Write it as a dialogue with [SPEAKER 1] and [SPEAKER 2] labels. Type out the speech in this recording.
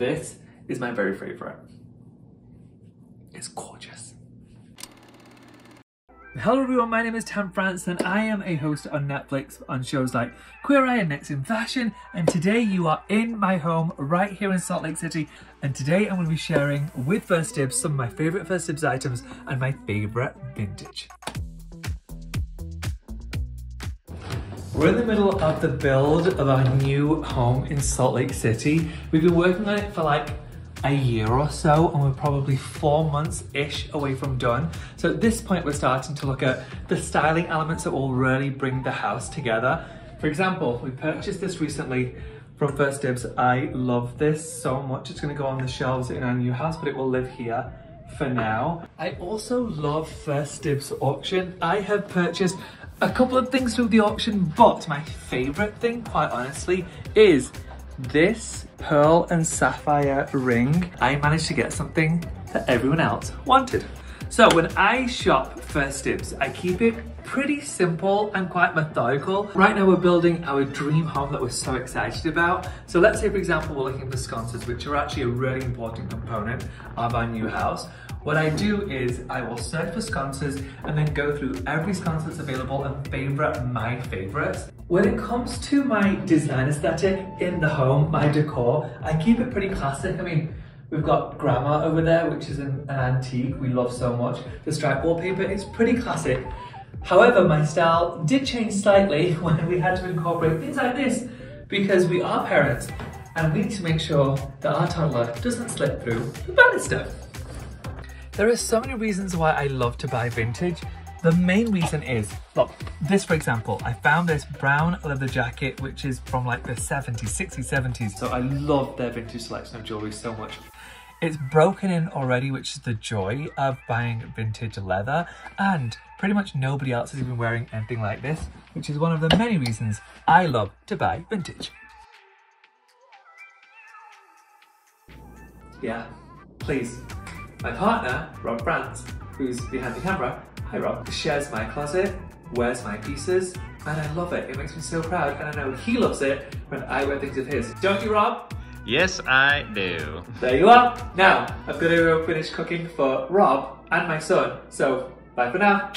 [SPEAKER 1] This is my very favorite. It's gorgeous. Hello everyone, my name is Tan France and I am a host on Netflix on shows like Queer Eye and Next in Fashion and today you are in my home right here in Salt Lake City and today I'm going to be sharing with First Dibs some of my favourite First Dibs items and my favourite vintage. We're in the middle of the build of our new home in Salt Lake City. We've been working on it for like a year or so and we're probably four months-ish away from done. So at this point we're starting to look at the styling elements that will really bring the house together. For example, we purchased this recently from First Dibs. I love this so much. It's gonna go on the shelves in our new house, but it will live here for now. I also love First Dibs auction. I have purchased a couple of things through the auction, but my favorite thing, quite honestly, is this pearl and sapphire ring. I managed to get something that everyone else wanted. So when I shop First Dibs, I keep it pretty simple and quite methodical. Right now we're building our dream home that we're so excited about. So let's say for example we're looking for sconces, which are actually a really important component of our new house. What I do is I will search for sconces and then go through every sconce that's available and favorite my favorites. When it comes to my design aesthetic in the home, my decor, I keep it pretty classic. I mean, We've got Grandma over there, which is an, an, antique we love so much. The stripe wallpaper is pretty classic. However, my style did change slightly when we had to incorporate things like this because we are parents and we need to make sure that our toddler doesn't slip through the banister. There are so many reasons why I love to buy vintage. The main reason is, look, this for example, I found this brown leather jacket, which is from like the 70s, 60s, 70s. So I love their vintage selection of jewelry so much. It's broken in already, which is the joy of buying vintage leather. And pretty much nobody else is even wearing anything like this, which is one of the many reasons I love to buy vintage. Yeah, please my partner, Rob France, who's behind the camera, hi Rob, shares my closet, wears my pieces, and I love it. It makes me so proud, and I know he loves it when I wear things of his. Don't you, Rob?
[SPEAKER 2] Yes, I do.
[SPEAKER 1] There you are. Now, I've got to finish cooking for Rob and my son, so bye for now.